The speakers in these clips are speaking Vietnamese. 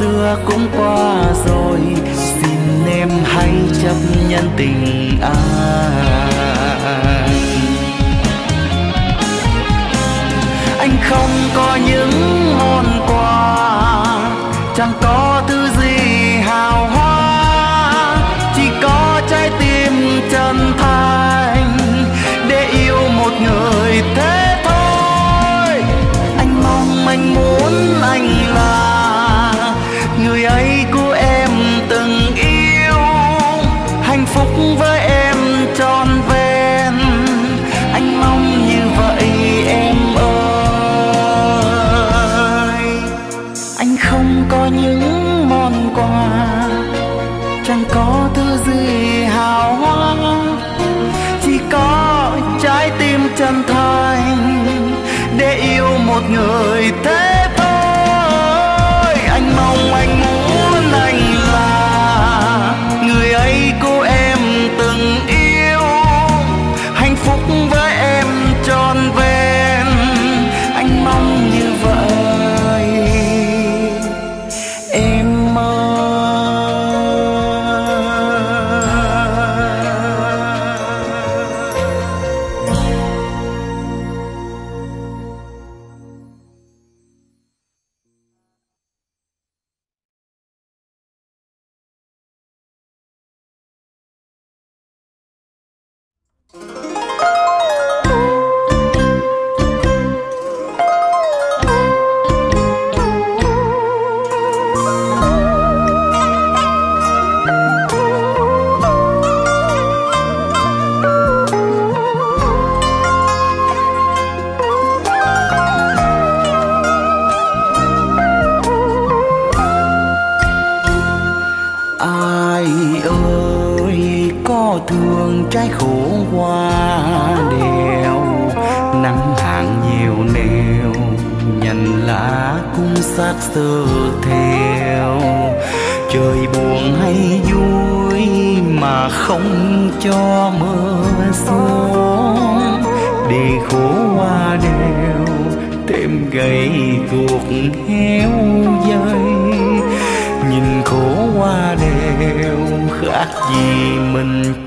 xưa cũng qua rồi. Xin em hãy chấp nhận tình anh. Anh không có những món quà, chẳng có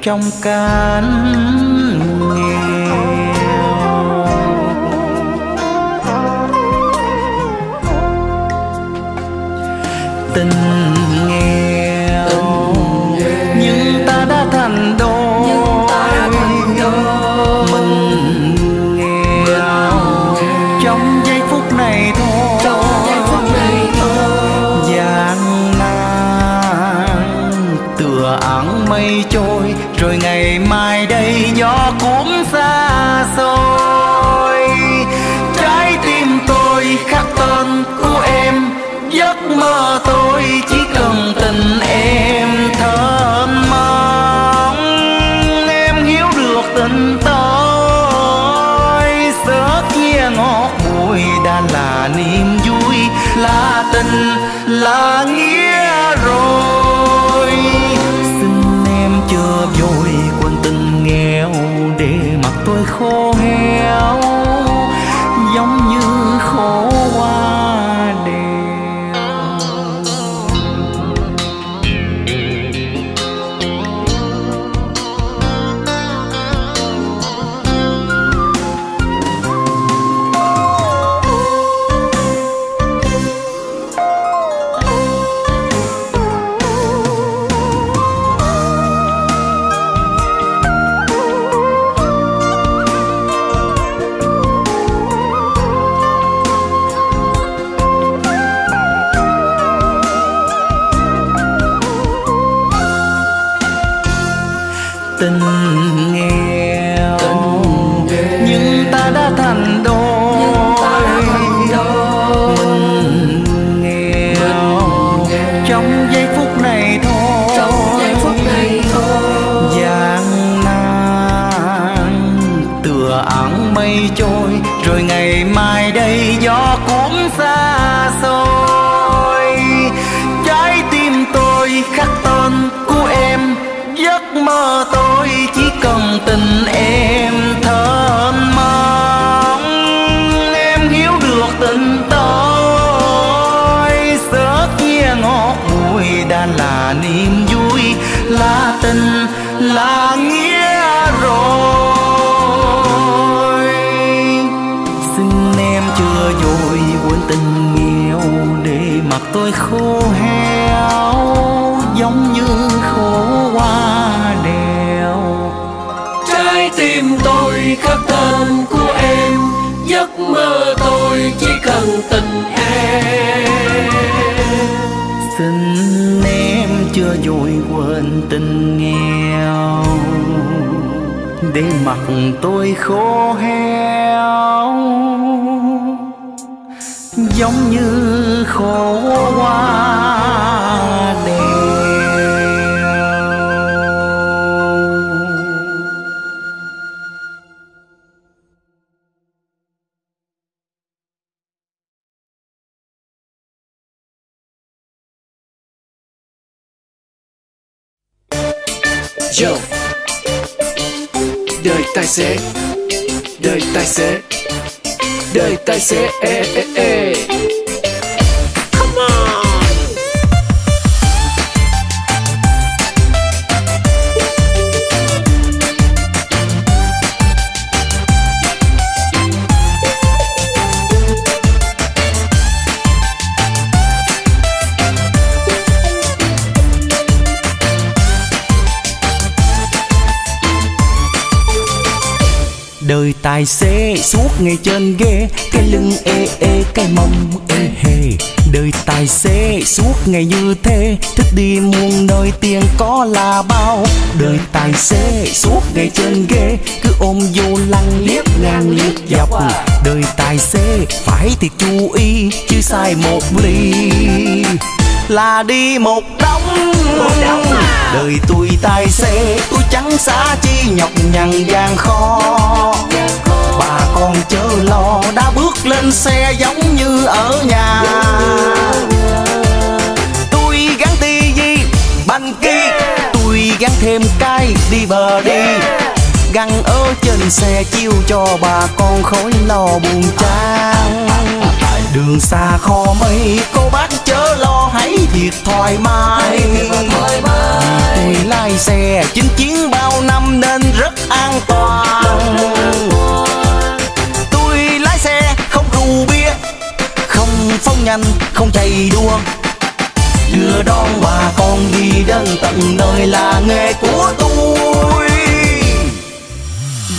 trong cánh nghèo. Tình để mặc tôi khô héo. Giống như khổ hoa tài xế Đời tài xế Đời tài xế ê, ê, ê. Tài xế suốt ngày trên ghế cái lưng ê ê, cái mông ê hề. Đời tài xế suốt ngày như thế thích đi muôn nơi tiền có là bao. Đời tài xế suốt ngày trên ghế cứ ôm vô lăng liếc ngang liếc dọc. Đời tài xế phải thiệt chú ý, chứ sai một ly là đi một đống. Đời tôi tài xế tôi chẳng xa chi nhọc nhằn gian khó con chớ lo đã bước lên xe giống như ở nhà. Tôi gắn tivi banh kia tôi gắn thêm cái đi bờ đi. Găng ở trên xe chiêu cho bà con khỏi lo buồn chán. Đường xa kho mây cô bác chớ lo hãy thiệt thoải mái. Tôi lái xe chinh chiến bao năm nên rất an toàn phóng nhanh, không chạy đua. Đưa đón bà con đi đến tận nơi là nghề của tôi.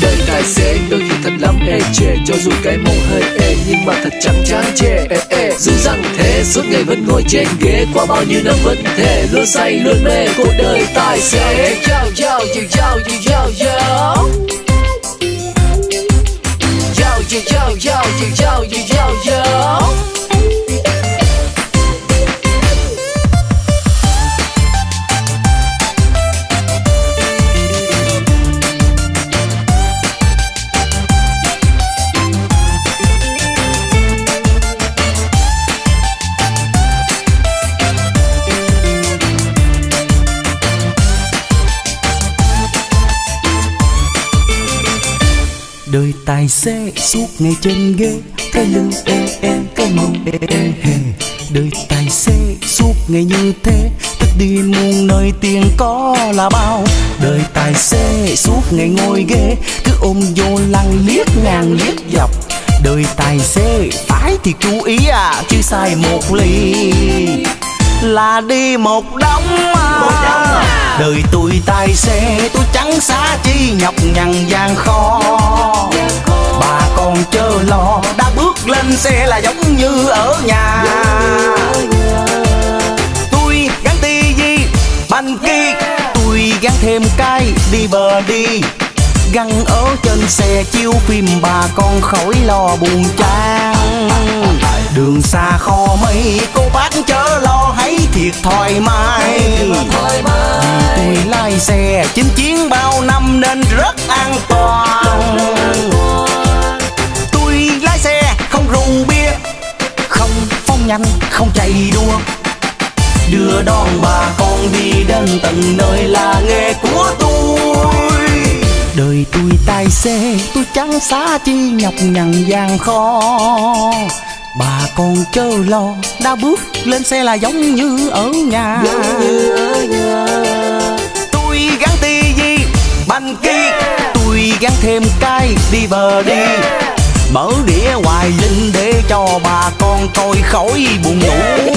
Đời tài xế đôi khi thật lắm, ê, chê, Cho dù cái mông hơi ê, nhưng mà thật chẳng chán chê, ê ê. Dù rằng thế, suốt ngày vẫn ngồi trên ghế, Qua bao nhiêu năm vẫn thể luôn say, luôn mê, Cuộc đời tài xế. Yo yo yo yo yo yo yo Yo yo yo yo yo yo yo đời tài xế suốt ngày trên ghế cái lưng ê ê, cái mông ê ê, hề đời tài xế suốt ngày như thế, thức đi muôn nơi tiền có là bao đời tài xế suốt ngày ngồi ghế, cứ ôm vô lăng liếc ngang liếc dọc đời tài xế phải thì chú ý à chứ sai một ly là đi một đống à. Một đống à đời tôi tài xế, tôi chẳng xá chi, nhọc nhằn gian khó. Bà con chớ lo, đã bước lên xe là giống như ở nhà. Tôi gắn tivi banh kia tôi gắn thêm cái đi bờ đi. Gắn ở trên xe chiếu phim bà con khỏi lo buồn chán. Đường xa kho mây cô bác chớ lo thiệt thoải mái vì tôi lái xe chinh chiến bao năm nên rất an toàn. Tôi lái xe không rượu bia, không phóng nhanh, không chạy đua. Đưa đón bà con đi đến tận nơi là nghề của tôi. Đời tôi tài xế, tôi chẳng xa chi nhọc nhằn gian khó bà con chớ lo đã bước lên xe là giống như ở nhà. Giống như ở nhà. Tôi gắn tivi banh kia tôi gắn thêm cái đi bờ đi. Mở đĩa hoài linh để cho bà con coi khỏi buồn ngủ.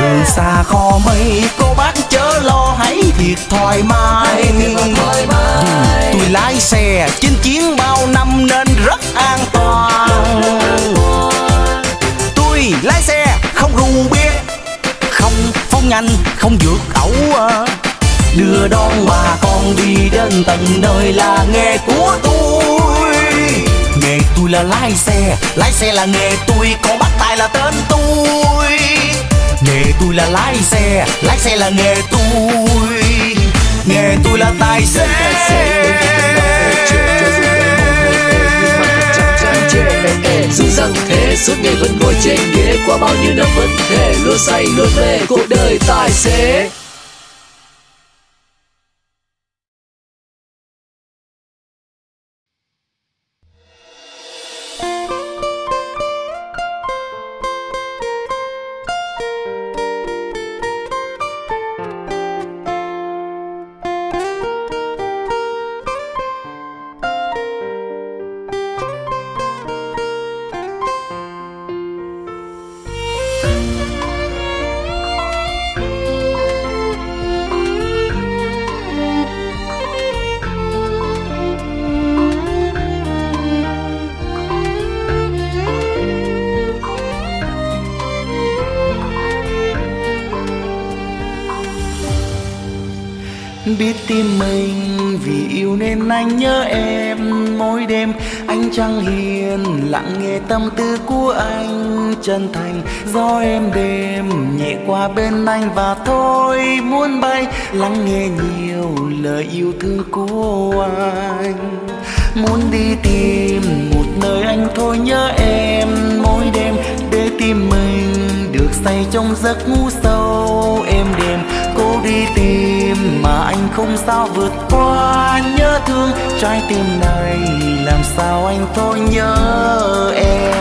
Đường xa kho mấy cô bác chớ lo hãy thiệt thoải mái. Thoải mái. Tôi lái xe chinh chiến bao năm nên rất an toàn lái xe, không rượu bia, không phóng nhanh, không vượt ẩu đưa đón bà con đi đến tận nơi là nghề của tôi. Nghề tôi là lái xe lái xe là nghề tôi còn bắt tay là tên tôi. Nghề tôi là lái xe lái xe là nghề tôi. Nghề tôi là tài xế dù rằng thế, suốt ngày vẫn ngồi trên ghế, qua bao nhiêu năm vẫn thể luôn say luôn mê, cuộc đời tài xế. Tâm tư của anh chân thành. Gió em đêm nhẹ qua bên anh và thôi muốn bay, lắng nghe nhiều lời yêu thương của anh. Muốn đi tìm một nơi anh thôi nhớ em mỗi đêm, để tim mình được say trong giấc ngủ sâu. Em đêm cố đi tìm mà anh không sao vượt qua nhớ thương, trái tim này làm sao anh thôi nhớ em?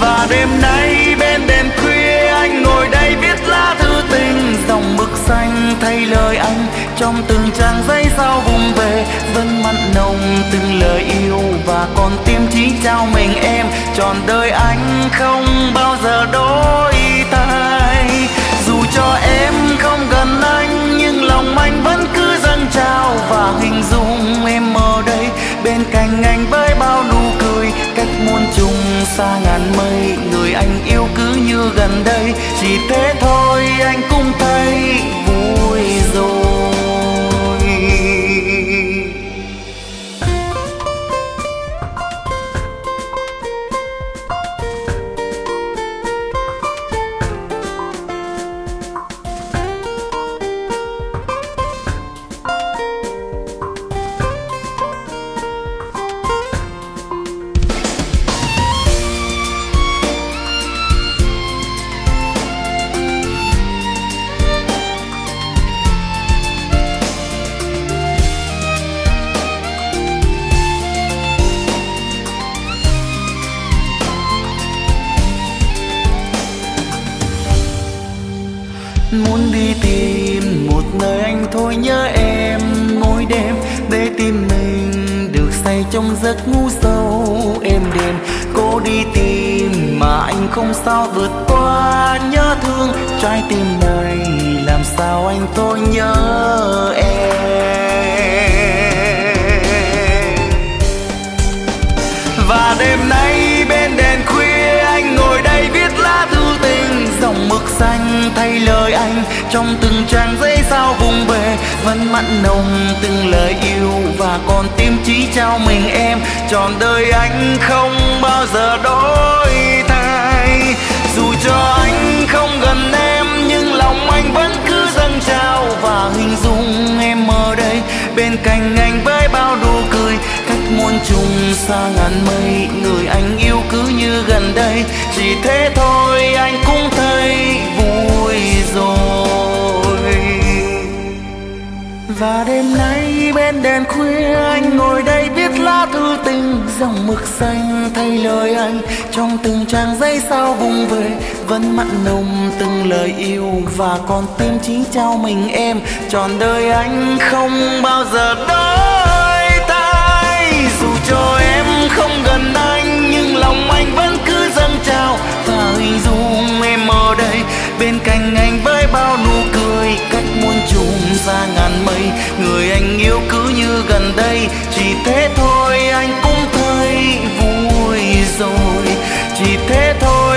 Và đêm nay bên đêm khuya anh ngồi đây viết lá thư tình, dòng mực xanh thay lời anh trong từng trang giấy sao vùng về, vẫn mặn nồng từng lời yêu và còn tim chỉ trao mình em, trọn đời anh không bao giờ đổi thay còn anh, nhưng lòng anh vẫn cứ dâng trao và hình dung em ở đây. Bên cạnh anh với bao nụ cười, cách muôn trùng xa ngàn mây. Người anh yêu cứ như gần đây, chỉ thế thôi anh cũng thấy không sao vượt qua nhớ thương. Trái tim này làm sao anh tôi nhớ em? Và đêm nay bên đèn khuya anh ngồi đây viết lá thư tình. Dòng mực xanh thay lời anh trong từng trang giấy sao vùng về. Vẫn mặn nồng từng lời yêu và còn tim trí trao mình em. Trọn đời anh không bao giờ đổi thay cho anh không gần em, nhưng lòng anh vẫn cứ dâng trao và hình dung em ở đây. Bên cạnh anh với bao nụ cười, cách muôn trùng xa ngàn mây, người anh yêu cứ như gần đây. Chỉ thế thôi anh cũng thấy vui rồi. Và đêm nay bên đèn khuya mực xanh, thay lời anh. Trong từng trang giấy sao vùng về, vẫn mặn nồng từng lời yêu. Và còn tim chỉ trao mình em, trọn đời anh không bao giờ đổi thay dù cho em không gần anh, nhưng lòng anh vẫn cứ dâng trao và hình dung em ở đây, bên cạnh anh với bao nụ cười. Cách muôn trùng xa ngàn mây, người anh yêu cứ như gần đây. Chỉ thế thôi anh thấy vui rồi. Chỉ thế thôi.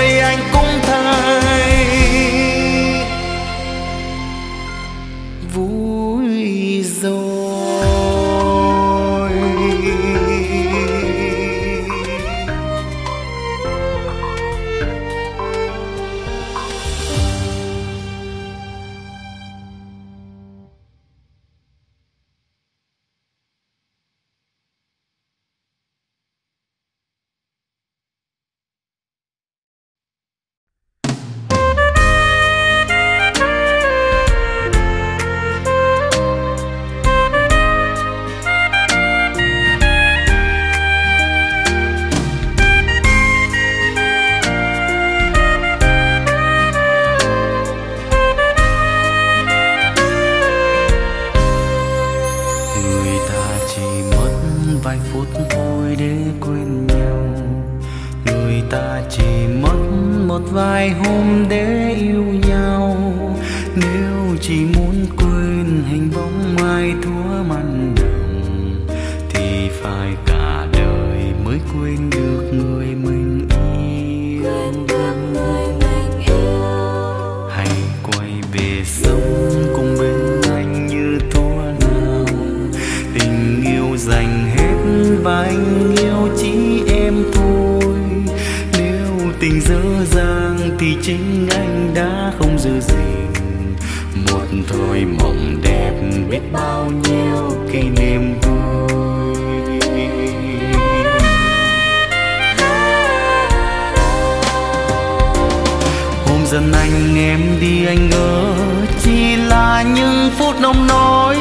Dần anh em đi, anh ngỡ chỉ là những phút nông nỗi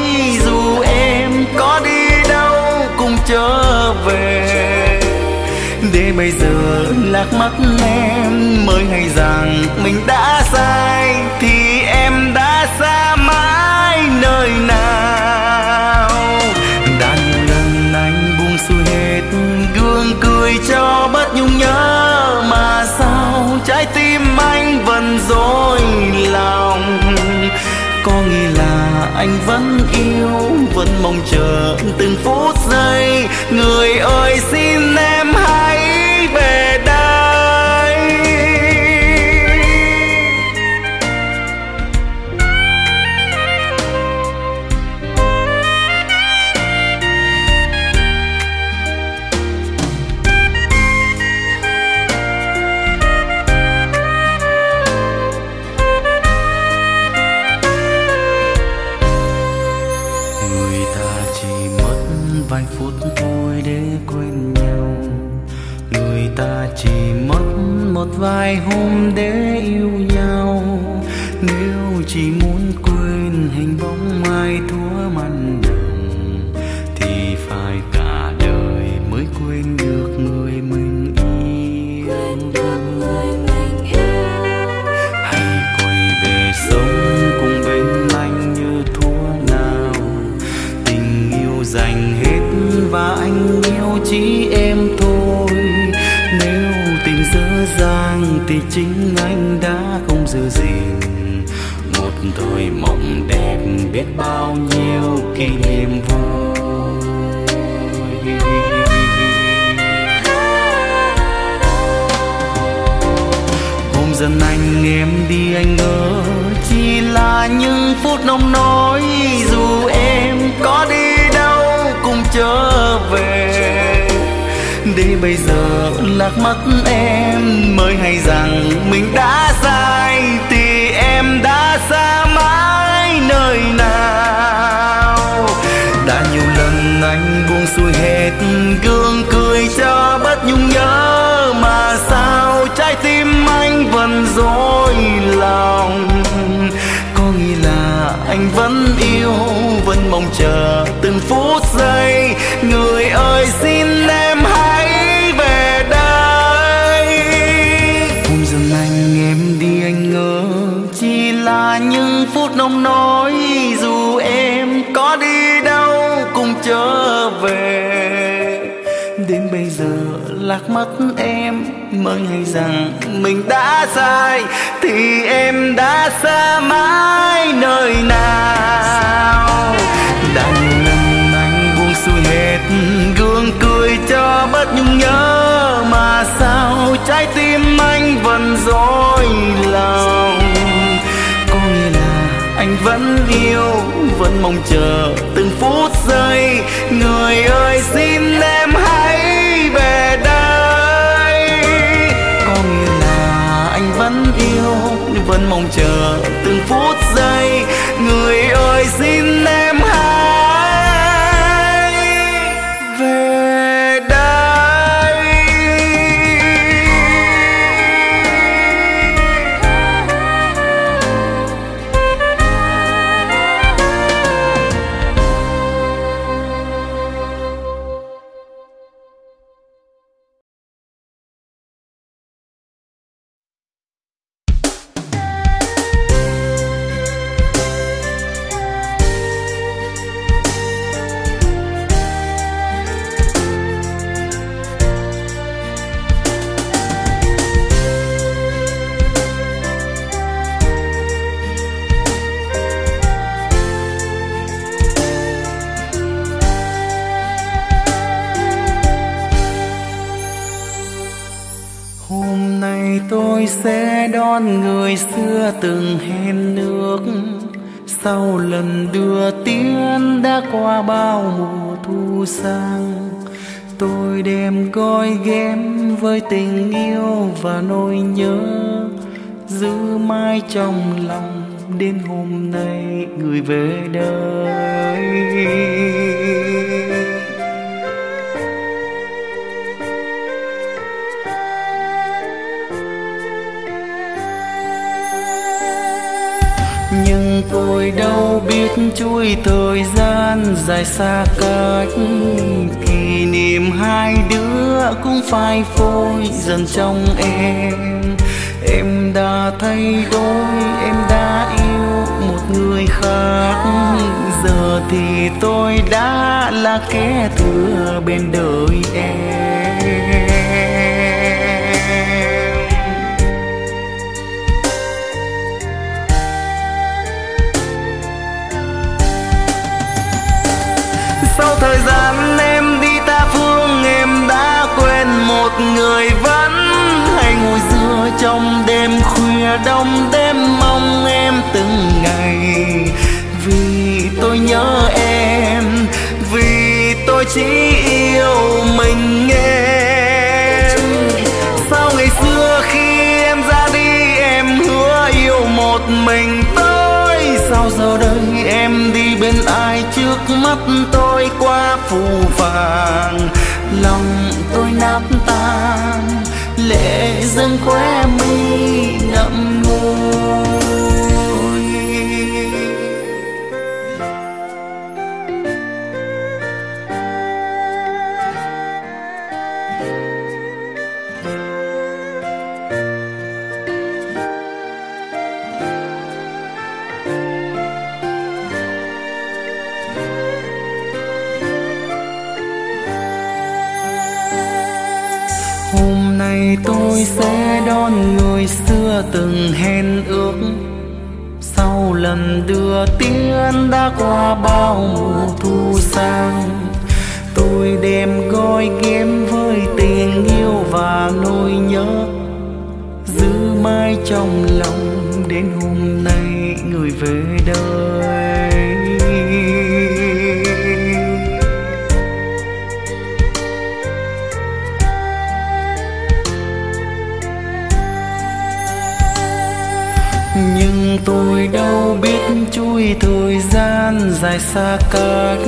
dù em có đi đâu cũng trở về. Để bây giờ lạc mắt em, mới hay rằng mình đã sai, thì em đã xa mãi nơi nào. Có nghĩa là anh vẫn yêu, vẫn mong chờ từng phút giây. Người ơi, xin em biết bao nhiêu kỷ niệm vui. Hôm dần anh em đi anh ngỡ chỉ là những phút nông nỗi dù em có đi đâu cũng trở về. Để bây giờ lạc mất em, mới hay rằng mình đã sai thì em đã dần anh buông xuôi hết gương cười cho bất nhung nhớ. Mà sao trái tim anh vẫn dối lòng? Có nghĩa là anh vẫn yêu, vẫn mong chờ từng phút giây. Người ơi, xin em hãy về đây. Hôm dần anh em đi anh ngỡ chỉ là những phút nông nỗi. Mắt mất em, mới hay rằng mình đã sai, thì em đã xa mãi nơi nào? Đã nhiều lần anh buông xuôi hết, gương cười cho bất nhung nhớ, mà sao trái tim anh vẫn dối lòng? Có nghĩa là anh vẫn yêu, vẫn mong chờ từng phút giây, người ơi xin em hãy yêu vẫn mong chờ từng phút giây. Người ơi xin em từng hẹn nước Sau lần đưa tiến đã qua bao mùa thu sang, Tôi đem gói ghém với tình yêu và nỗi nhớ Giữ mãi trong lòng đến hôm nay người về đời. Nhưng đâu biết chuỗi thời gian dài xa cách. Kỷ niệm hai đứa cũng phai phôi dần trong em. Em đã thay đổi, em đã yêu một người khác. Giờ thì tôi đã là kẻ thừa bên đời em. Thời gian em đi ta phương, em đã quên một người vẫn. Hay ngồi dưa trong đêm khuya, đông đêm mong em từng ngày. Vì tôi nhớ em, vì tôi chỉ yêu mình em. Sao ngày xưa khi em ra đi, em hứa yêu một mình tôi? Sao giờ đây em đi bên ai trước mắt tôi? Qua phù vàng. Lòng tôi nát tan lệ dâng khóe mi ngậm ngùi. Từng hẹn ước. Sau lần đưa tiếng đã qua bao mùa thu sang, tôi đem gói ghém với tình yêu và nỗi nhớ. Giữ mãi trong lòng đến hôm nay người về đời. Dài xa cách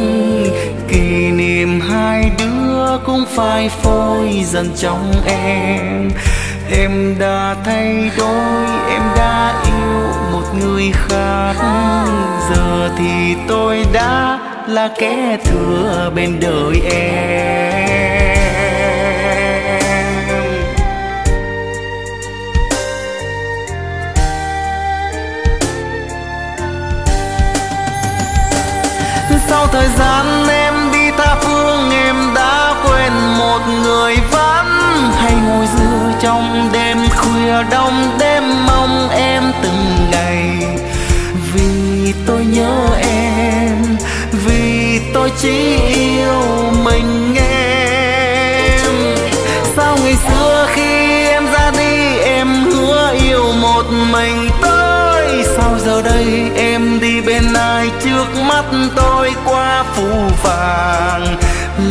kỷ niệm hai đứa cũng phai phôi dần trong em. Em đã thay đổi, em đã yêu một người khác. Giờ thì tôi đã là kẻ thừa bên đời em. Sau thời gian em đi ta phương, em đã quên một người vẫn hay ngồi dưa trong đêm khuya đông, đêm mong em từng ngày. Vì tôi nhớ em, vì tôi chỉ yêu mình em. Sao ngày xưa khi em ra đi, em hứa yêu một mình? Mắt tôi qua phù vàng.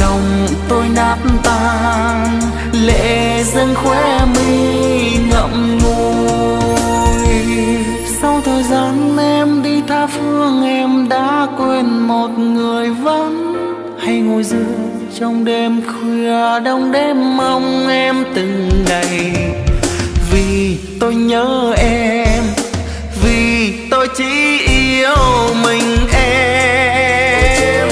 Lòng tôi nát tan lệ dâng khóe mi ngậm ngùi. Sau thời gian em đi tha phương, em đã quên một người vẫn hay ngồi giữa trong đêm khuya, đông đêm mong em từng ngày. Vì tôi nhớ em, vì tôi chỉ yêu mình em.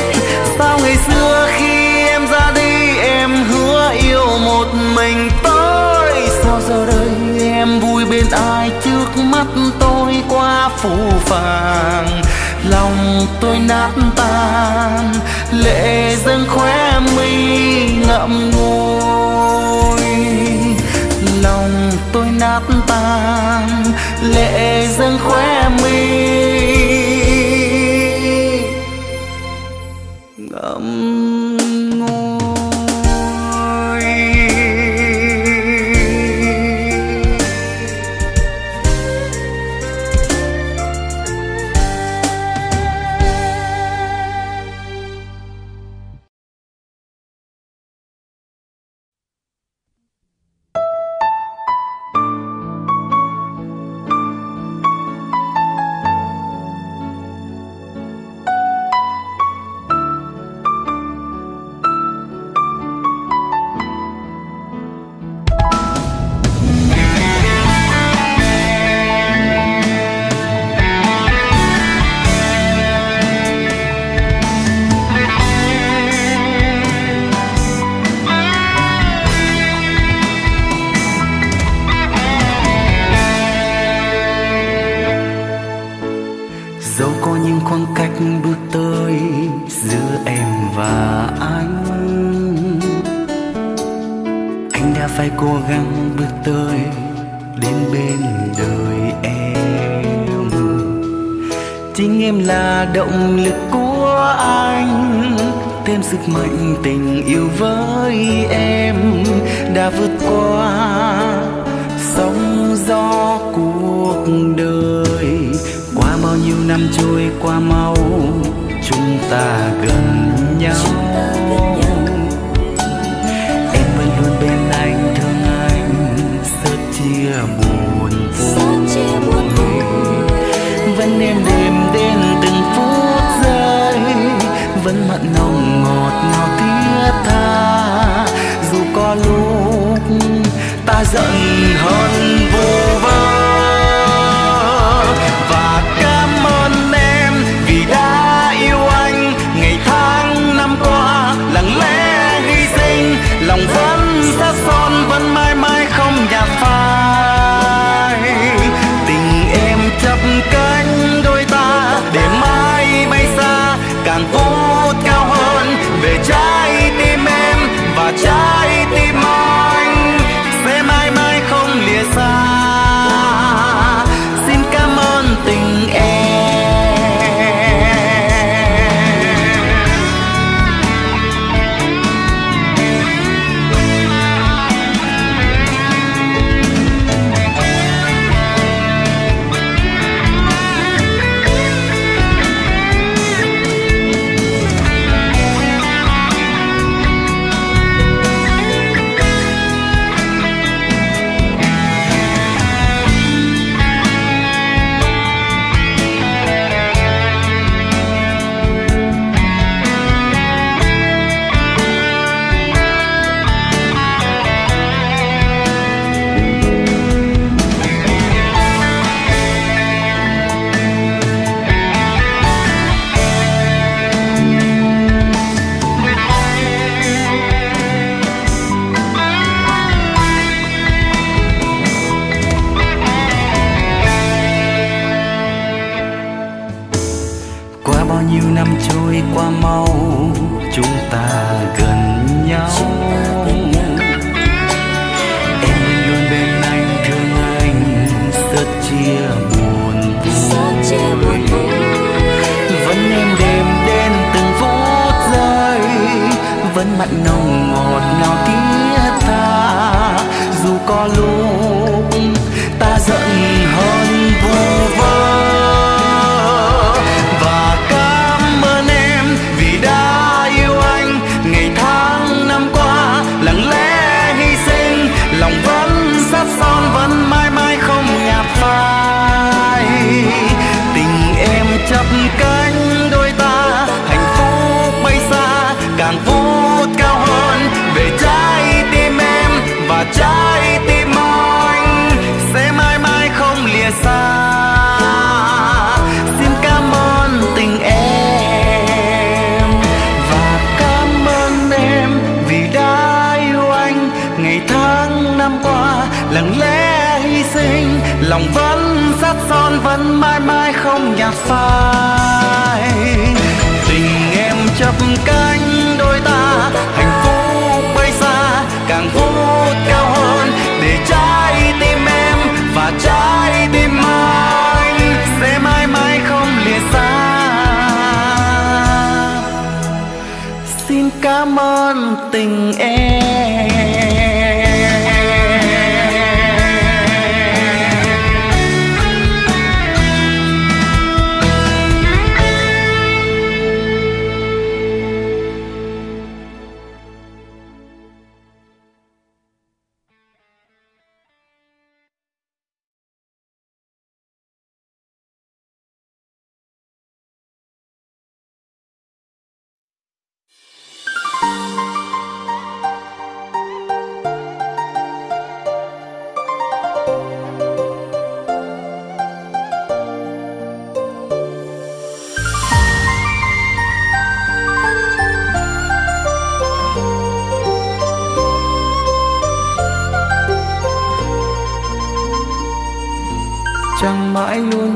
Sao ngày xưa khi em ra đi, em hứa yêu một mình tôi? Sao giờ đây em vui bên ai trước mắt tôi qua phù phàng? Lòng tôi nát tan, lệ dâng khóe mi ngậm ngùi. Lòng tôi nát tan, lệ dâng khóe mi ngậm sức mạnh tình yêu với em đã vượt qua sóng gió cuộc đời. Qua bao nhiêu năm trôi, qua mau chúng ta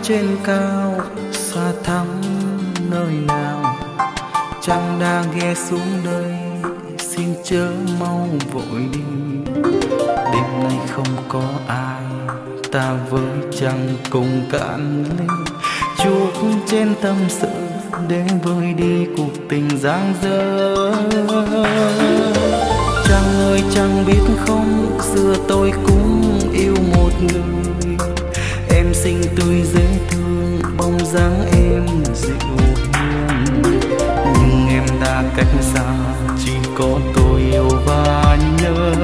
trên cao, xa thẳm nơi nào? Chẳng đã ghé xuống đây, xin chớ mau vội đi. Đêm nay không có ai, ta với chẳng cùng cạn ly chuốc trên tâm sự để vơi đi cuộc tình giang dở. Chàng ơi chẳng biết không, Xưa tôi cũng yêu một người xinh tươi dễ thương, Bóng dáng em dịu hiền. Nhưng em đã cách xa, Chỉ có tôi yêu và nhớ.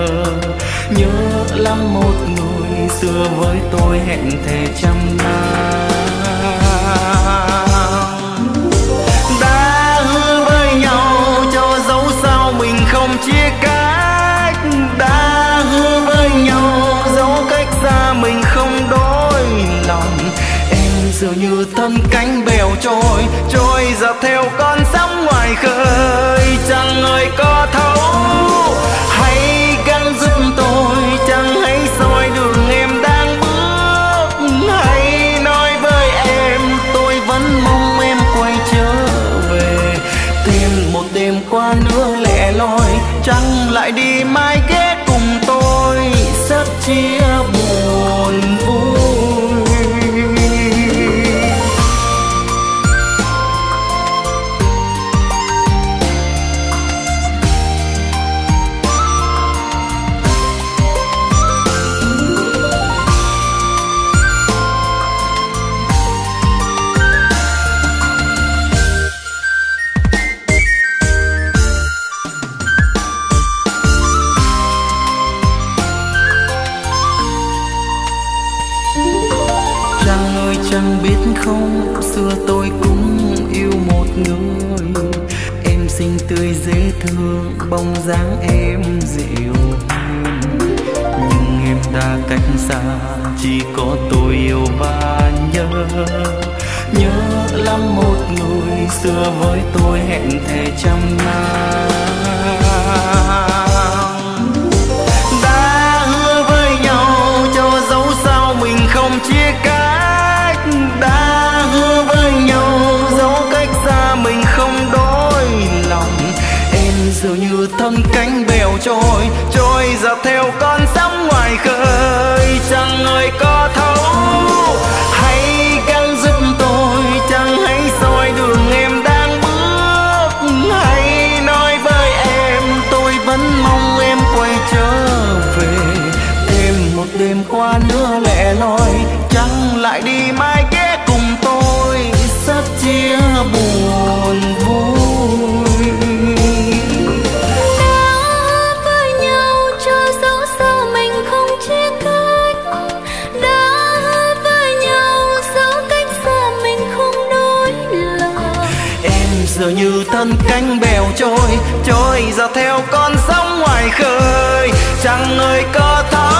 Nhớ lắm một người Xưa với tôi hẹn thề trăm năm. Như thân cánh bèo trôi trôi dọc theo con sóng ngoài khơi. Chẳng người có không? Xưa tôi cũng yêu một người. Em xinh tươi, dễ thương, Bóng dáng em dịu hiền Nhưng em đã cách xa, Chỉ có tôi yêu và nhớ. Nhớ lắm một người Xưa với tôi hẹn thề trăm năm. chẳng người có thơ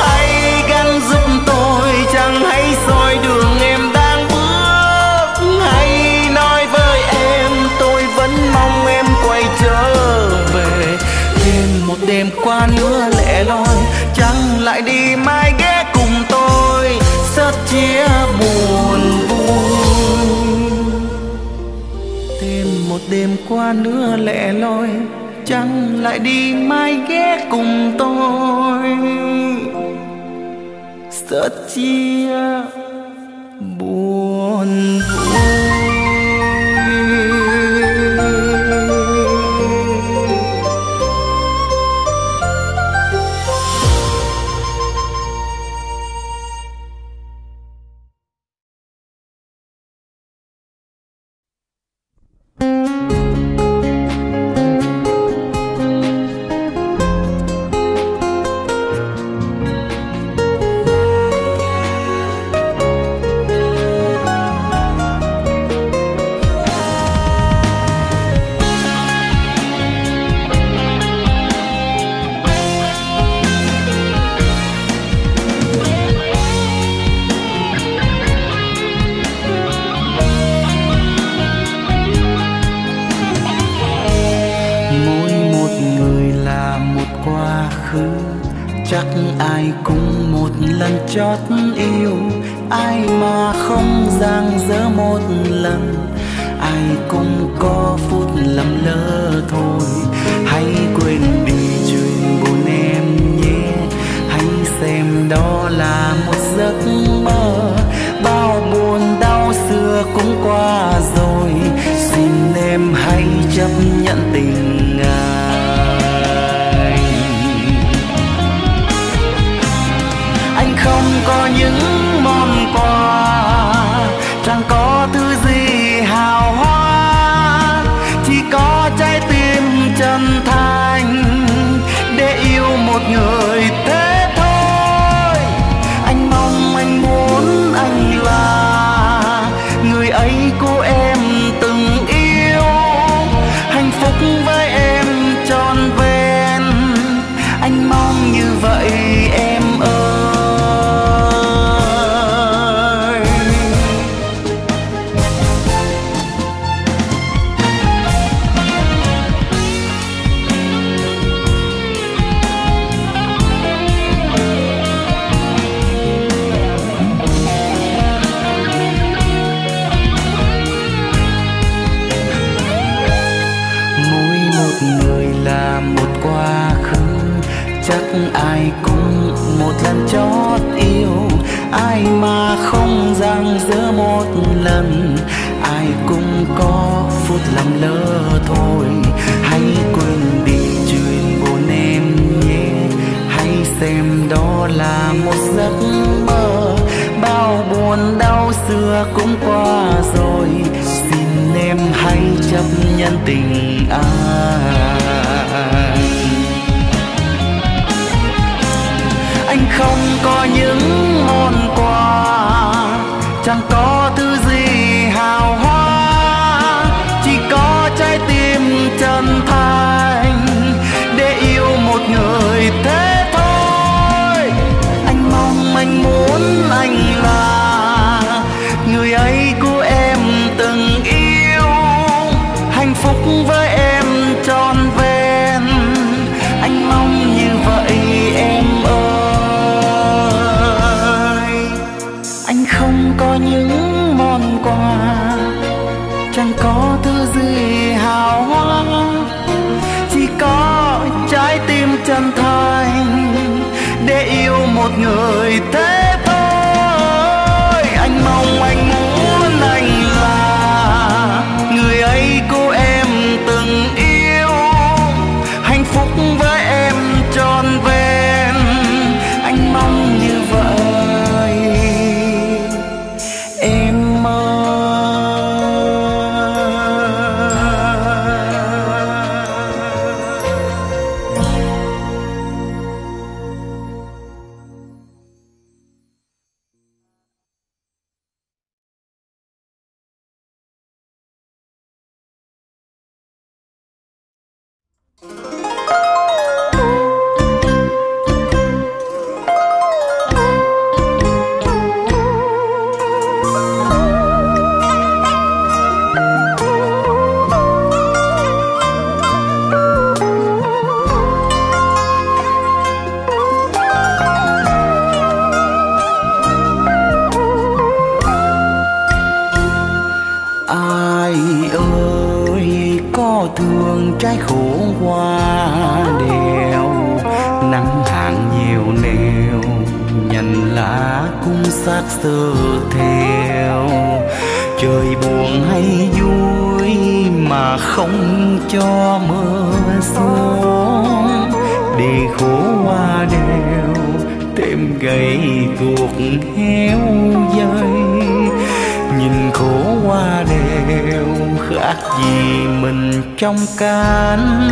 hãy gắn giúp tôi, chẳng hãy soi đường em đang bước. Hãy nói với em, tôi vẫn mong em quay trở về. Thêm một đêm qua nữa lẻ loi, chẳng lại đi mai ghé cùng tôi. Sớt chia buồn vui. Thêm một đêm qua nữa lẻ loi chẳng lại đi mai ghé cùng tôi? Sợ chia mưa cũng qua rồi. Xin em hãy chấp nhận tình anh. Anh không có những món quà, chẳng có thứ héo dơi nhìn khổ qua đều khác gì mình trong cánh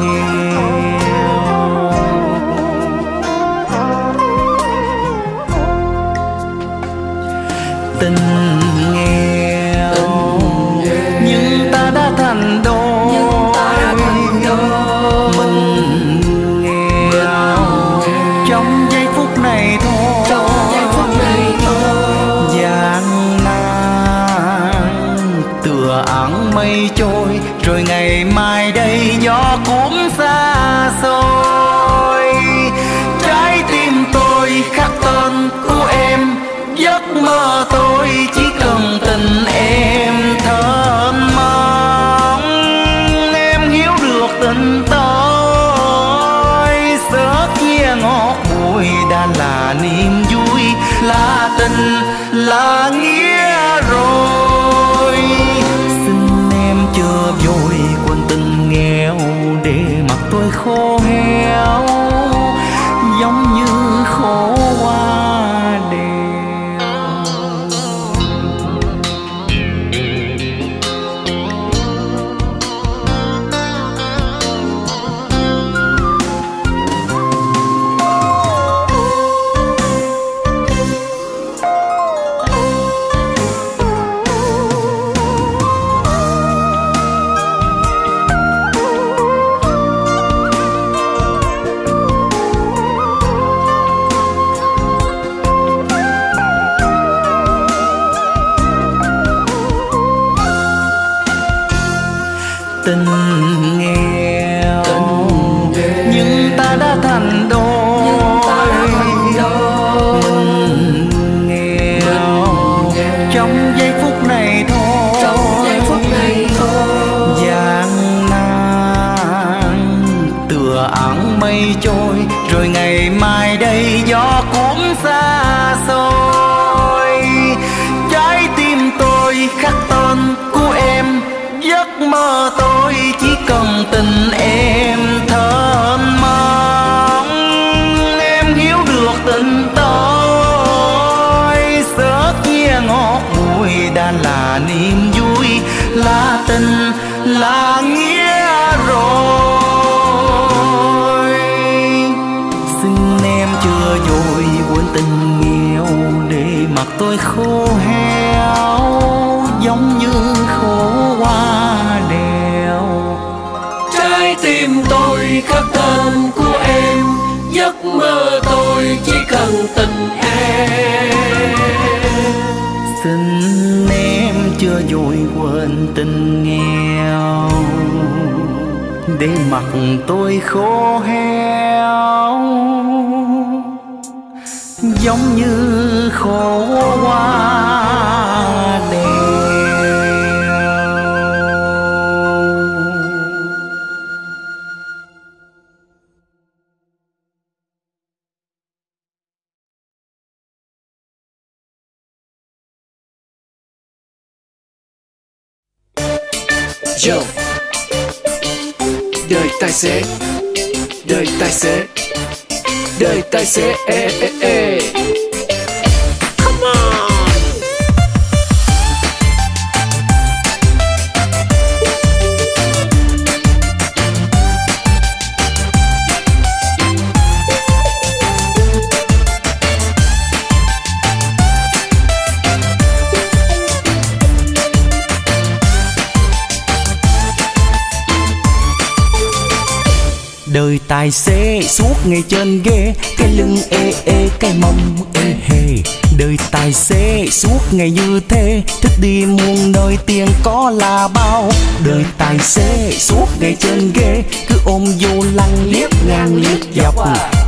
nghèo. Tình tình tôi. Sớ kia ngọt mùi đã là niềm vui, là tình, là nghĩa rồi. Xin em chưa dội quên tình yêu để mặc tôi khô heo để mặt tôi khô heo giống như khổ hoa đèo Joe tài xế. Đời tài xế. Đời tài xế ê ê ê. Đời tài xế suốt ngày trên ghế, cái lưng ê ê, cái mông ê hề. Đời tài xế suốt ngày như thế thích đi muôn nơi tiền có là bao. Đời tài xế suốt ngày trên ghế, cứ ôm vô lăng liếc ngang liếc dọc.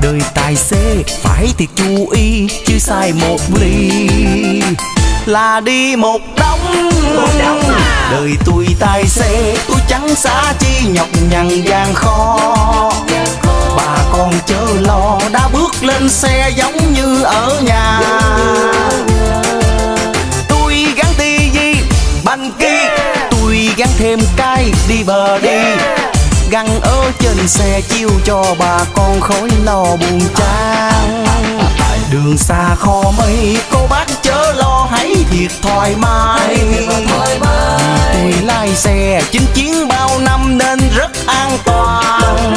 Đời tài xế phải thiệt chú ý, chứ sai một ly là đi một đống. À. đời tôi tài xế tôi chẳng xa chi nhọc nhằn gian khó. Bà con chớ lo đã bước lên xe giống như ở nhà. Tôi gắn tivi banh kia tôi gắn thêm cái đi bờ đi. Găng ở trên xe chiêu cho bà con khỏi lo buồn chán. Đường xa kho mây cô bác thiệt thoải mái. Tôi lái xe chinh chiến bao năm nên rất an toàn.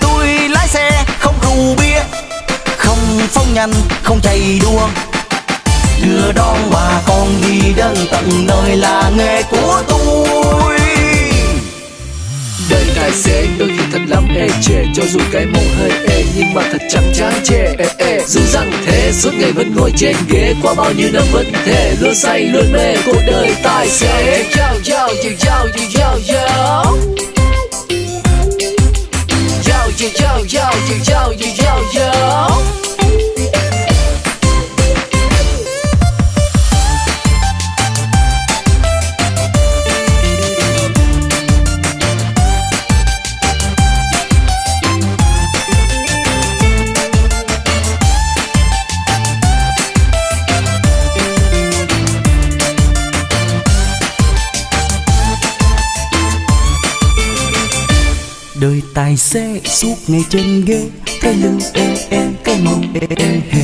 Tôi lái xe không rượu bia không phóng nhanh không chạy đua. Đưa đón bà con đi đến tận nơi là nghề của tôi Đời tài xế đôi khi thật lắm, ê, chê, Cho dù cái mông hơi ê, nhưng mà thật chẳng chán chê, ê ê. Dù rằng thế, suốt ngày vẫn ngồi trên ghế, Qua bao nhiêu năm vẫn thể luôn say, luôn mê, Cuộc đời tài xế Yo yo yo yo yo yo yo. Yo yo yo yo yo yo yo yo. Tài xế suốt ngày trên ghế. Cái lưng ê ê, cái mông ê ê hề.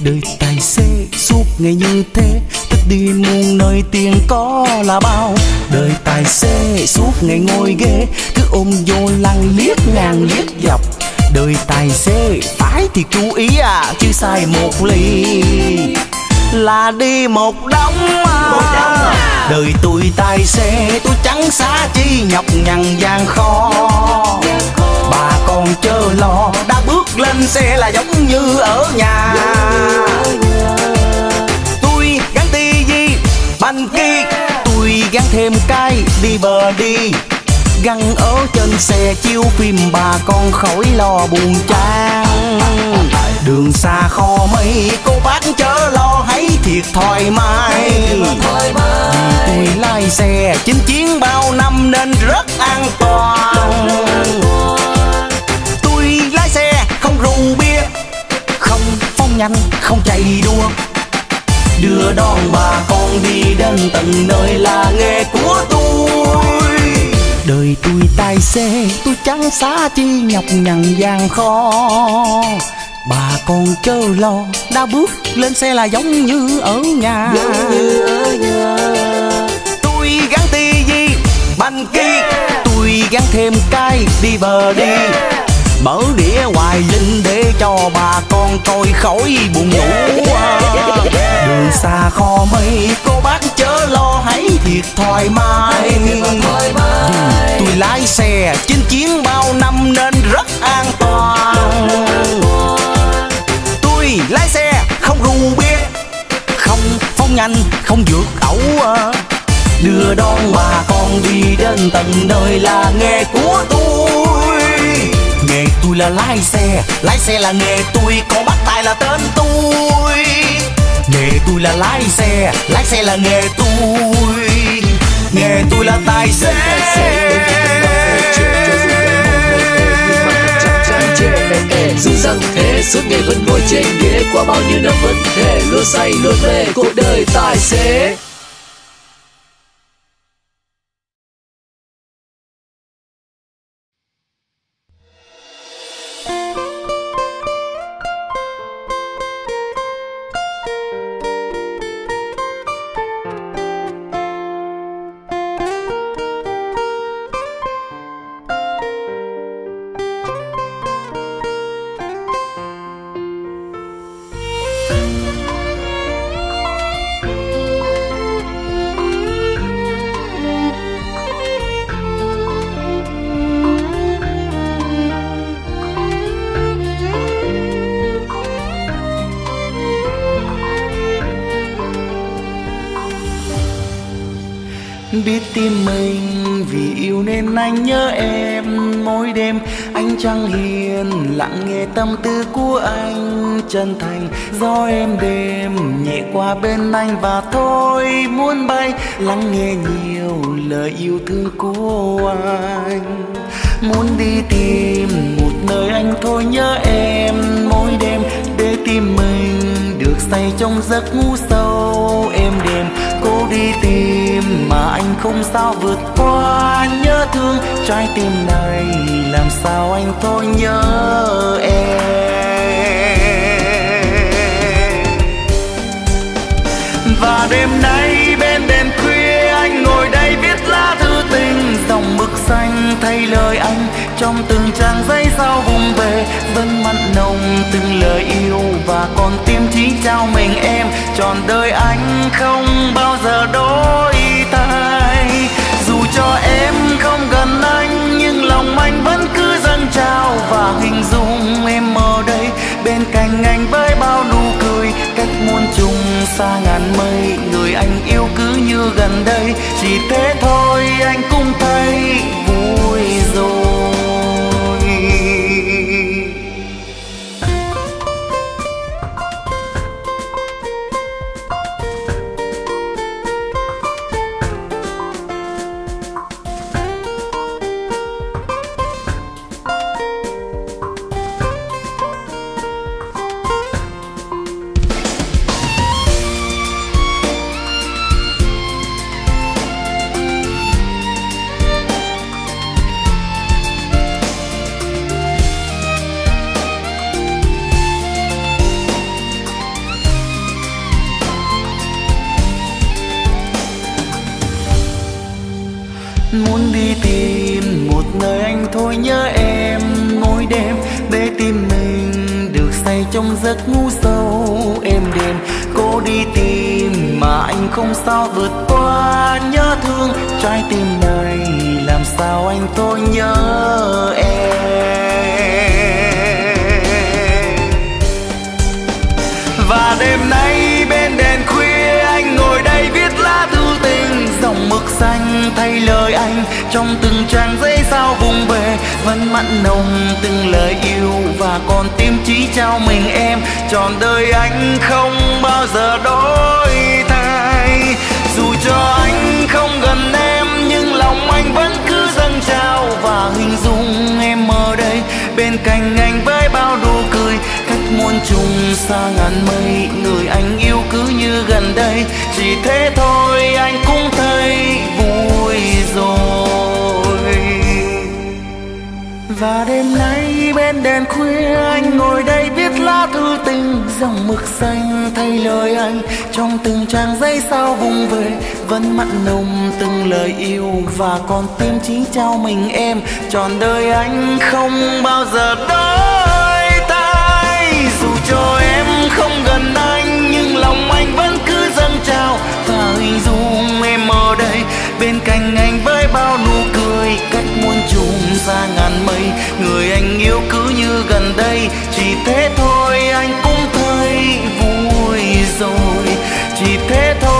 Đời tài xế suốt ngày như thế. Thích đi muôn nơi tiền có là bao. Đời tài xế suốt ngày ngồi ghế. Cứ ôm vô lăng liếc ngang liếc dọc. Đời tài xế phải thì chú ý à chứ sai một ly. Là đi một đống à. à đời tôi tài xế, tôi chẳng xa chi, nhọc nhằn gian khó. Bà con chớ lo, đã bước lên xe là giống như ở nhà. Tôi gắn tivi banh kia tôi gắn thêm cái đi bờ đi. Găng ở trên xe chiếu phim, bà con khỏi lo buồn chán. Đường xa kho mây cô bác chớ lo hay thiệt thoải mái vì tôi lái xe chinh chiến bao năm nên rất an toàn. Tôi lái xe không rượu bia, không phóng nhanh, không chạy đua. Đưa đón bà con đi đến tận nơi là nghề của tôi. Đời tôi tài xế, tôi chẳng xá chi nhọc nhằn gian khó bà con chớ lo đã bước lên xe là giống như ở nhà. Tôi gắn tivi banh kia tôi gắn thêm cái đi bờ đi. Mở đĩa hoài linh để cho bà con coi khỏi buồn ngủ. Đường xa kho mây cô bác chớ lo hãy thiệt thoải mái. Vì tôi lái xe chinh chiến bao năm nên rất an toàn lái xe, không rượu bia, không phóng nhanh, không vượt ẩu đưa đón bà con đi đến tận nơi là nghề của tôi. Nghề tôi là lái xe lái xe là nghề tôi còn bắt tay là tên tôi. Nghề tôi là lái xe lái xe là nghề tôi. Nghề tôi là tài xế. Dù rằng thế, suốt ngày vẫn ngồi trên ghế, Qua bao nhiêu năm vẫn thể luôn say, luôn mê Cuộc đời tài xế. Tâm tư của anh chân thành. Do em đêm nhẹ qua bên anh và thôi muốn bay, lắng nghe nhiều lời yêu thương của anh. Muốn đi tìm một nơi anh thôi nhớ em mỗi đêm, để tim mình được say trong giấc ngủ sâu êm đềm. Cô đi tìm mà anh không sao vượt qua, nhớ thương trái tim này làm sao anh thôi nhớ em và đêm nay bên đèn khuya anh ngồi đây viết lá thư tình. Dòng mực xanh thay lời anh trong từng trang giấy sao vùng về vẫn vâng, mặn nồng từng lời yêu và còn tim trí trao mình em. Trọn đời anh không bao giờ đổi thay. Dù cho em không gần anh, nhưng lòng anh vẫn cứ dâng trao và hình dung cạnh anh với bao nụ cười. Cách muôn trùng xa ngàn mây, người anh yêu cứ như gần đây. Chỉ thế thôi anh cũng thấy vui. Ngu sâu, êm đềm. Cô đi tìm mà anh không sao vượt qua. Nhớ thương, trái tim này làm sao anh thôi nhớ em? Và đêm nay bên đèn khuya, anh ngồi đây viết lá thư tình. Dòng mực xanh thay lời anh trong từng trang giấy sao vùng về vẫn mặn nồng từng lời yêu và còn tim trí trao mình em. Trọn đời anh không bao giờ đổi thay. Dù cho anh không gần em, nhưng lòng anh vẫn cứ dâng trao và hình dung em ở đây. Bên cạnh anh với bao nụ cười, cách muôn trùng xa ngàn mây, người anh yêu cứ như gần đây. Chỉ thế thôi anh cũng và đêm nay bên đèn khuya anh ngồi đây viết lá thư tình. Dòng mực xanh thay lời anh, trong từng trang giấy sao vùng về vẫn mặn nồng từng lời yêu và còn tim trí trao mình em. Trọn đời anh không bao giờ đổi thay dù cho em không gần anh, nhưng lòng anh vẫn cứ dâng trao và hình dung em ở đây, bên cạnh anh với bao nụ cười cách chung xa ngàn mây. Người anh yêu cứ như gần đây, chỉ thế thôi anh cũng thấy vui rồi. Chỉ thế thôi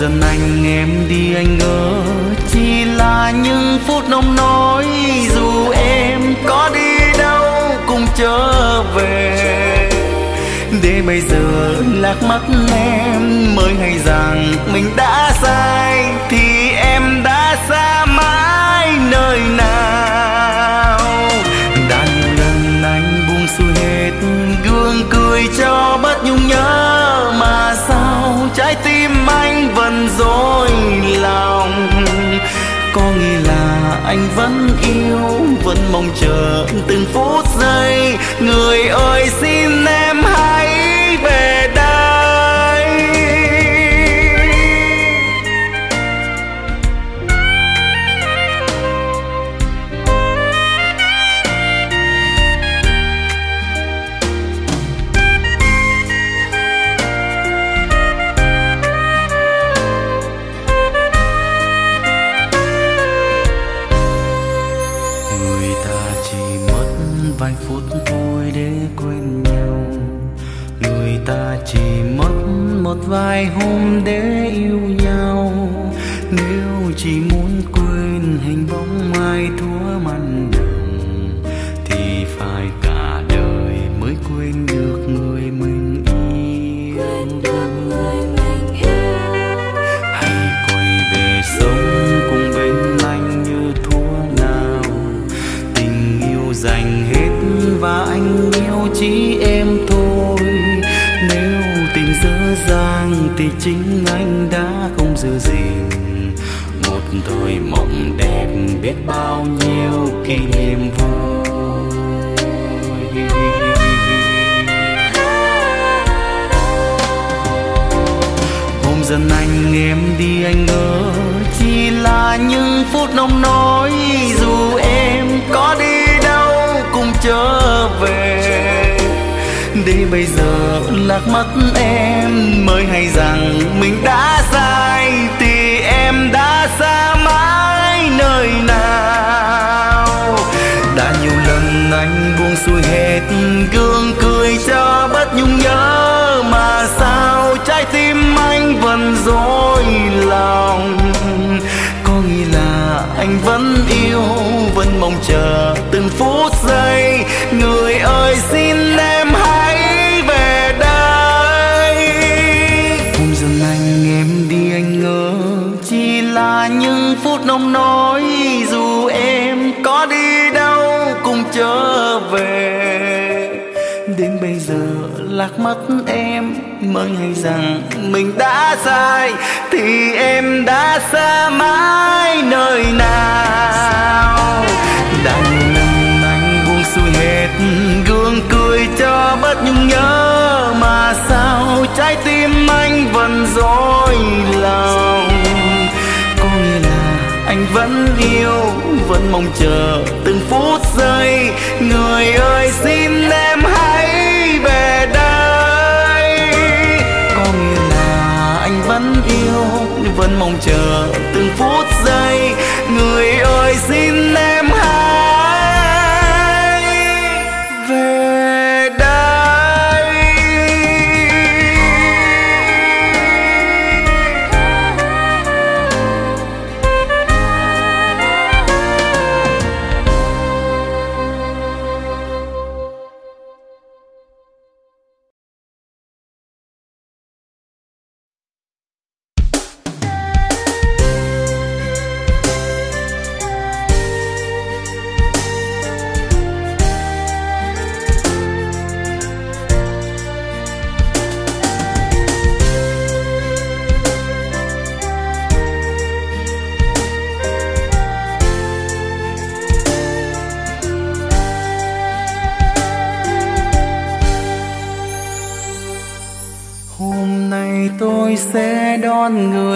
dần anh em đi, anh ngỡ chỉ là những phút nông nỗi dù em có đi đâu cũng trở về. Để bây giờ lạc mắt em, mới hay rằng mình đã sai, thì em đã xa mãi nơi nào? Đã nhiều lần anh buông xuôi hết gương cười cho bất nhung nhớ sao trái tim anh vẫn dối lòng? Có nghĩa là anh vẫn yêu, vẫn mong chờ từng phút giây. Người ơi, xin em hãy một vài hôm để yêu nhau. Thì chính anh đã không giữ gìn một thời mộng đẹp biết bao nhiêu kỷ niệm vui. Hôm dần anh em đi anh ngỡ chỉ là những phút nông nỗi dù em có đi đâu cũng trở về. Để bây giờ lạc mất em mới hay rằng mình đã sai thì em đã xa mãi nơi nào. Đã nhiều lần anh buông xuôi hết gương cười cho bất nhung nhớ, mà sao trái tim anh vẫn dối lòng? Có nghĩa là anh vẫn yêu, vẫn mong chờ từng phút giây. Người ơi, xin phút nông nói, dù em có đi đâu cũng trở về. Đến bây giờ lạc mất em, mới hay rằng mình đã sai, thì em đã xa mãi nơi nào? Đã nhiều lần anh buông xuôi hết gương cười cho bất nhung nhớ, mà sao trái tim anh vẫn dối lòng? Anh vẫn yêu, vẫn mong chờ từng phút giây. Người ơi, xin em hãy về đây. Có nghĩa là anh vẫn yêu, vẫn mong chờ từng phút giây. Người ơi, xin em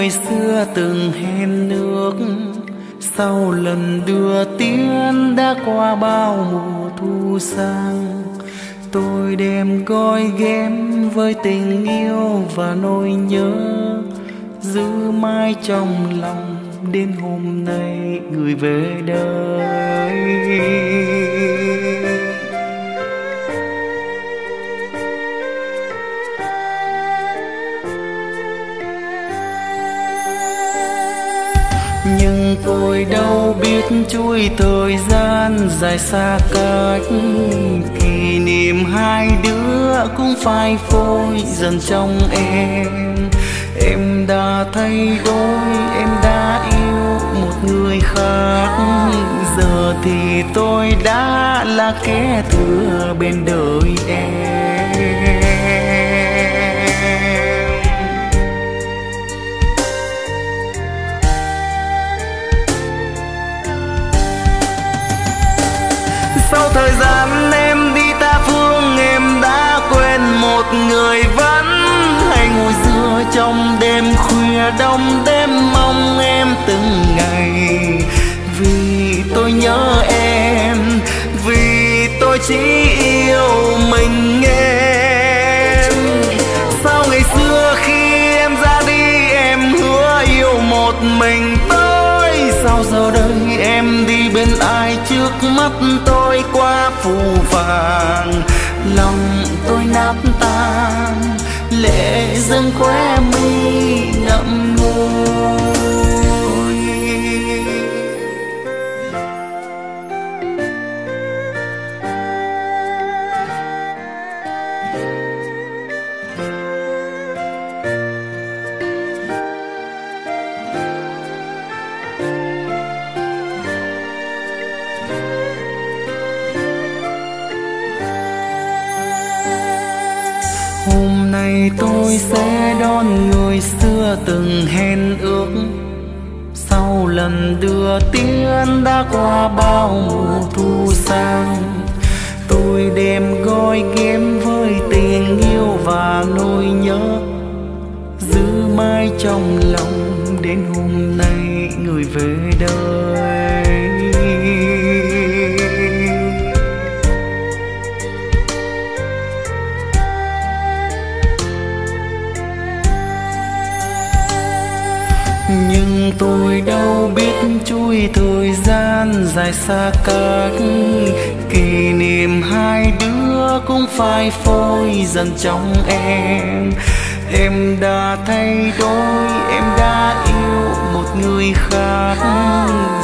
người xưa từng hẹn nước, sau lần đưa tiến đã qua bao mùa thu sang. Tôi đem gói ghém với tình yêu và nỗi nhớ, giữ mãi trong lòng đến hôm nay người về đời. Tôi đâu biết chuỗi thời gian dài xa cách. Kỷ niệm hai đứa cũng phai phôi dần trong em. Em đã thay đổi, em đã yêu một người khác. Giờ thì tôi đã là kẻ thừa bên đời em. Gian em đi ta phương, em đã quên một người vẫn hay ngồi dưa trong đêm khuya đông đêm mong em từng ngày. Vì tôi nhớ em, vì tôi chỉ yêu mình qua phù vàng. Lòng tôi nát tan lệ dâng khóe mi ngậm ngùi từng hẹn ước. Sau lần đưa tiếng đã qua bao mùa thu sang, tôi đem gói ghém với tình yêu và nỗi nhớ. Giữ mãi trong lòng đến hôm nay người về đời. Dài xa cách kỷ niệm hai đứa cũng phai phôi dần trong em. Em đã thay đổi, em đã yêu một người khác.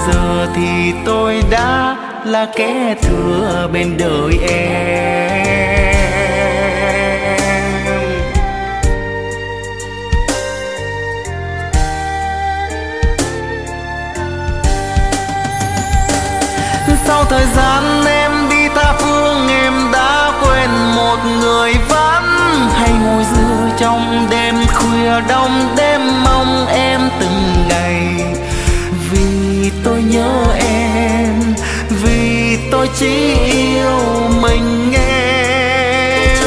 Giờ thì tôi đã là kẻ thừa bên đời em. Sau thời gian em đi tha phương, em đã quên một người vẫn hay ngồi dưa trong đêm khuya đông, đêm mong em từng ngày. Vì tôi nhớ em, vì tôi chỉ yêu mình em.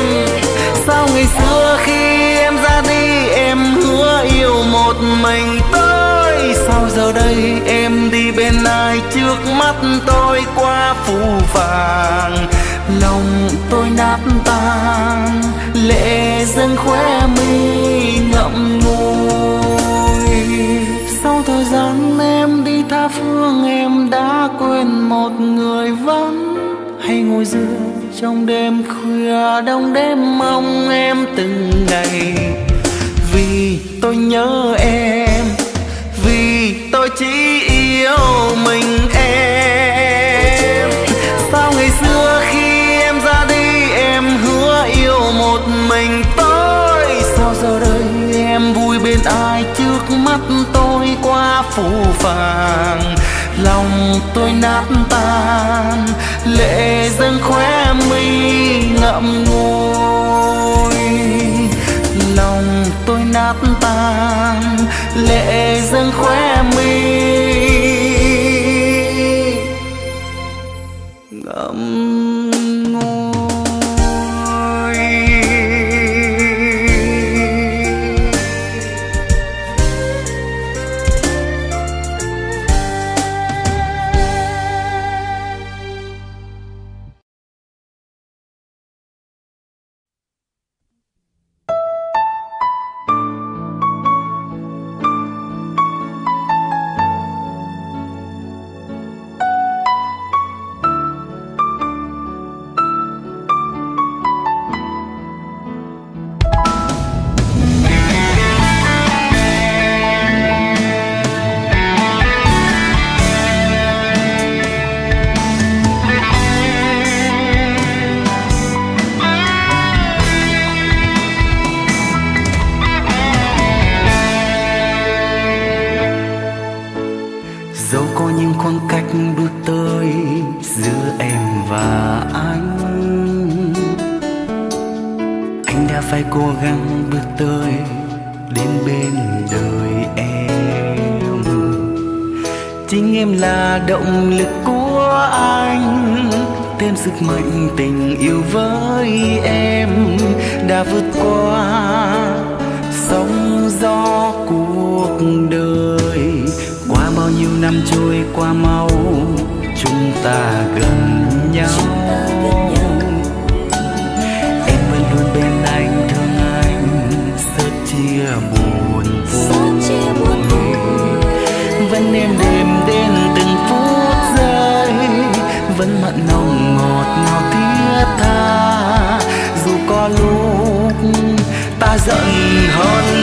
Sao ngày xưa khi em ra đi, em hứa yêu một mình tôi? Sao giờ đây em đi bên ai trước mắt Phu vàng, lòng tôi nát tan, lệ dâng khóe mi ngậm ngùi. Sau thời gian em đi tha phương, em đã quên một người vẫn hay ngồi giữa trong đêm khuya, đông đêm mong em từng ngày. Vì tôi nhớ em, vì tôi chỉ yêu mình em. Phù lòng tôi nát tan, lệ dâng khóe mi ngậm ngùi. Lòng tôi nát tan, lệ dâng khóe mi ngậm sức mạnh tình yêu với em đã vượt qua sóng gió cuộc đời. Qua bao nhiêu năm trôi, qua mau chúng ta gần giận hờn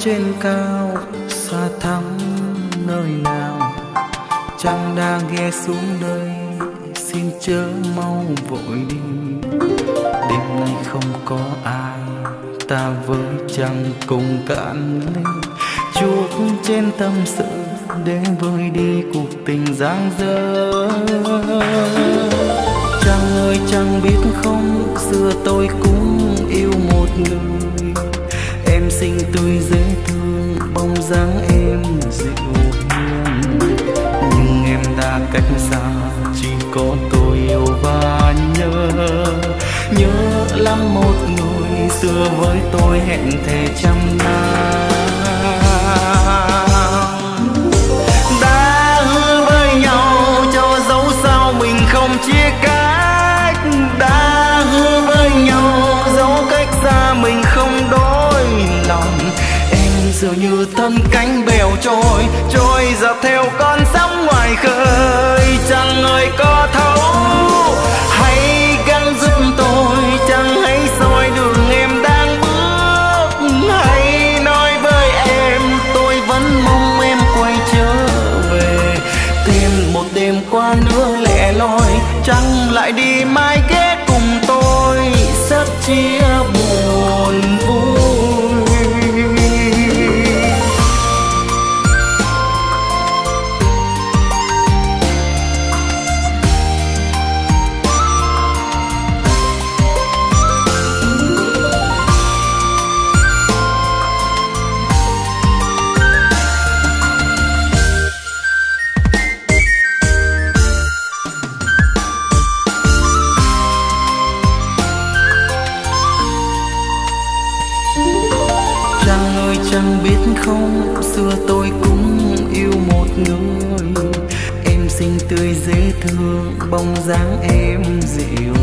trên cao, xa thắm nơi nào? Chẳng đã ghé xuống đây, xin chớ mau vội đi. Đêm nay không có ai, ta với chẳng cùng cạn ly chuốc trên tâm sự, để vơi đi cuộc tình giang dở. Chàng ơi chẳng biết không, xưa tôi cũng yêu một người xinh tươi dễ thương, bóng dáng em dịu hiền. Nhưng em đã cách xa, chỉ có tôi yêu và nhớ. Nhớ lắm một người xưa với tôi hẹn thề trăm năm. Đã hứa với nhau cho dấu sao mình không chia cách dường như thân cánh bèo trôi trôi dọc theo con sóng ngoài khơi. Chẳng người có thấu hay gắng giúp tôi chẳng hay soi đường em đang bước. Hãy nói với em, tôi vẫn mong em quay trở về. Tìm một đêm qua nữa lẻ loi chẳng lại đi mai ghé cùng tôi? Sắp chia Xưa tôi cũng yêu một người. Em xinh tươi, dễ thương, Bóng dáng em dịu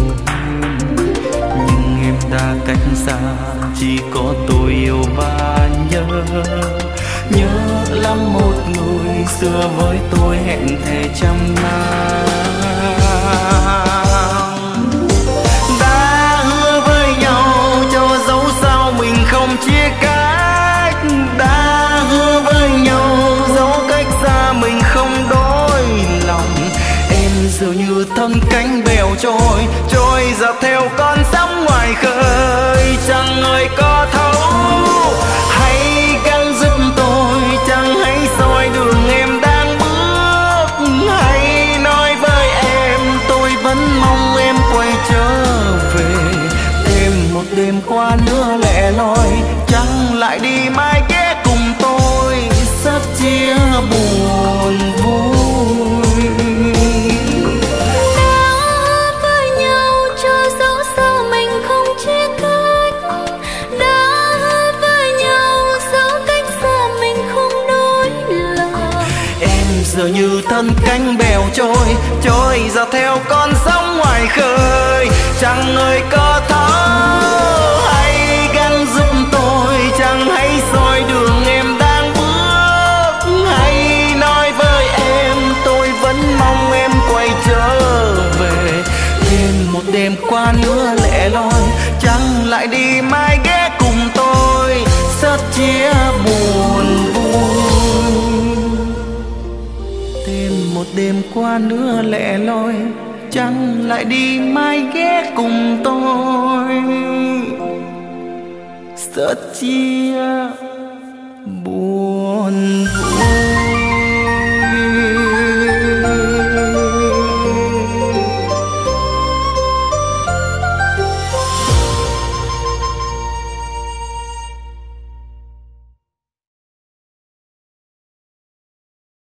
Nhưng em đã cách xa, Chỉ có tôi yêu và nhớ. Nhớ lắm một người Xưa với tôi hẹn thề trăm năm. Trôi trôi dọc theo con sóng ngoài khơi. Chẳng người có thấu, hãy gắng giúp tôi. Chẳng hay soi đường em đang bước. Hãy nói với em, tôi vẫn mong em quay trở về. Thêm một đêm qua nữa lẻ loi thân bèo trôi trôi dọc theo con sóng ngoài khơi. Chẳng người con đêm qua nữa lẻ loi chẳng lại đi mai ghé cùng tôi. Rất chia